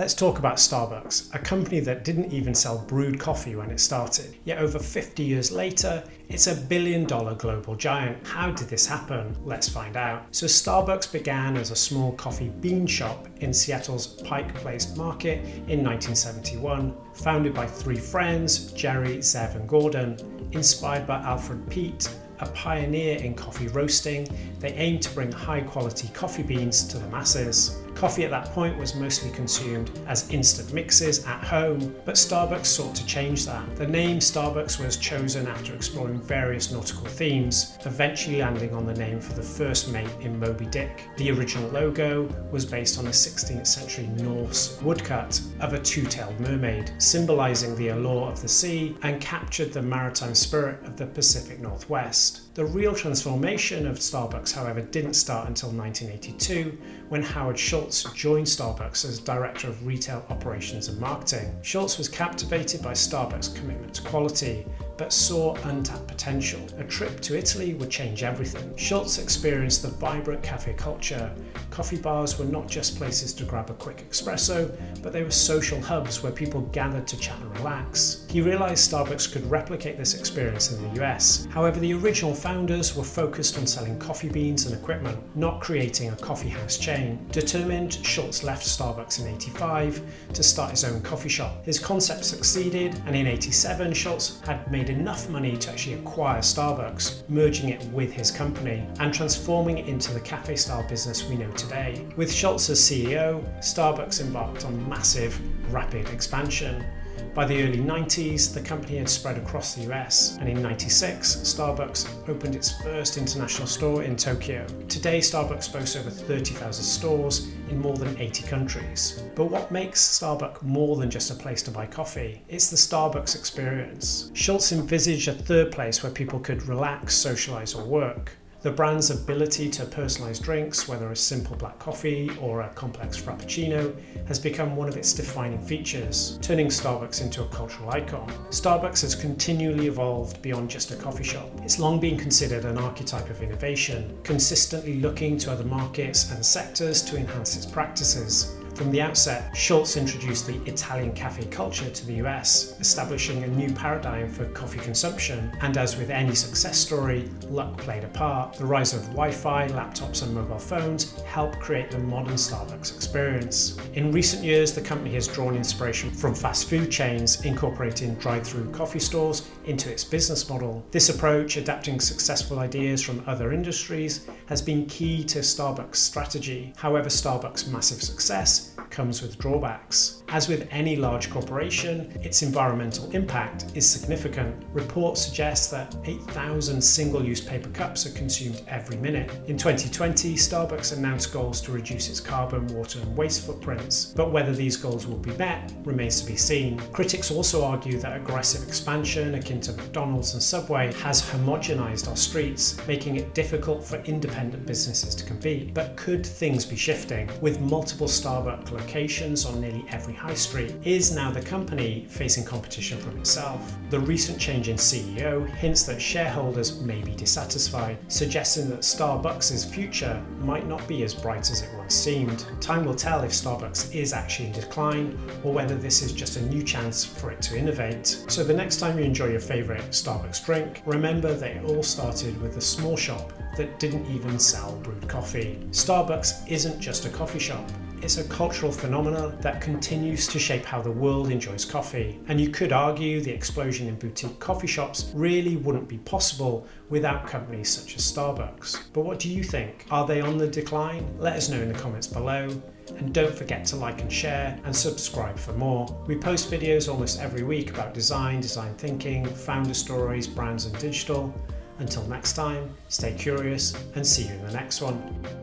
Let's talk about Starbucks, a company that didn't even sell brewed coffee when it started. Yet over 50 years later, it's a billion dollar global giant. How did this happen? Let's find out. So, Starbucks began as a small coffee bean shop in Seattle's Pike Place Market in 1971, founded by three friends, Jerry, Zev, and Gordon, inspired by Alfred Peet a pioneer in coffee roasting, they aimed to bring high quality coffee beans to the masses. Coffee at that point was mostly consumed as instant mixes at home, but Starbucks sought to change that. The name Starbucks was chosen after exploring various nautical themes, eventually landing on the name for the first mate in Moby Dick. The original logo was based on a 16th century Norse woodcut of a two-tailed mermaid, symbolising the allure of the sea and captured the maritime spirit of the Pacific Northwest. The real transformation of Starbucks, however, didn't start until 1982 when Howard Schultz joined Starbucks as Director of Retail Operations and Marketing. Schultz was captivated by Starbucks' commitment to quality but saw untapped potential. A trip to Italy would change everything. Schultz experienced the vibrant cafe culture. Coffee bars were not just places to grab a quick espresso, but they were social hubs where people gathered to chat and relax. He realized Starbucks could replicate this experience in the US. However, the original founders were focused on selling coffee beans and equipment, not creating a coffee house chain. Determined, Schultz left Starbucks in 85 to start his own coffee shop. His concept succeeded, and in 87, Schultz had made enough money to actually acquire Starbucks, merging it with his company and transforming it into the cafe style business we know today. With Schultz as CEO, Starbucks embarked on massive, rapid expansion. By the early 90s, the company had spread across the US, and in 96, Starbucks opened its first international store in Tokyo. Today, Starbucks boasts over 30,000 stores in more than 80 countries. But what makes Starbucks more than just a place to buy coffee? It's the Starbucks experience. Schultz envisaged a third place where people could relax, socialize, or work. The brand's ability to personalise drinks, whether a simple black coffee or a complex frappuccino, has become one of its defining features, turning Starbucks into a cultural icon. Starbucks has continually evolved beyond just a coffee shop. It's long been considered an archetype of innovation, consistently looking to other markets and sectors to enhance its practices. From the outset, Schultz introduced the Italian cafe culture to the US, establishing a new paradigm for coffee consumption. And as with any success story, luck played a part. The rise of Wi Fi, laptops, and mobile phones helped create the modern Starbucks experience. In recent years, the company has drawn inspiration from fast food chains, incorporating drive through coffee stores into its business model. This approach, adapting successful ideas from other industries, has been key to Starbucks' strategy. However, Starbucks' massive success comes with drawbacks. As with any large corporation, its environmental impact is significant. Reports suggest that 8,000 single use paper cups are consumed every minute. In 2020, Starbucks announced goals to reduce its carbon, water, and waste footprints, but whether these goals will be met remains to be seen. Critics also argue that aggressive expansion akin to McDonald's and Subway has homogenized our streets, making it difficult for independent businesses to compete. But could things be shifting? With multiple Starbucks locations on nearly every high street, is now the company facing competition from itself. The recent change in CEO hints that shareholders may be dissatisfied, suggesting that Starbucks' future might not be as bright as it once seemed. Time will tell if Starbucks is actually in decline or whether this is just a new chance for it to innovate. So the next time you enjoy your favourite Starbucks drink, remember that it all started with a small shop that didn't even sell brewed coffee. Starbucks isn't just a coffee shop, it's a cultural phenomenon that continues to shape how the world enjoys coffee. And you could argue the explosion in boutique coffee shops really wouldn't be possible without companies such as Starbucks. But what do you think? Are they on the decline? Let us know in the comments below. And don't forget to like and share and subscribe for more. We post videos almost every week about design, design thinking, founder stories, brands and digital. Until next time, stay curious and see you in the next one.